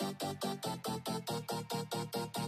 たたたたたたたたた。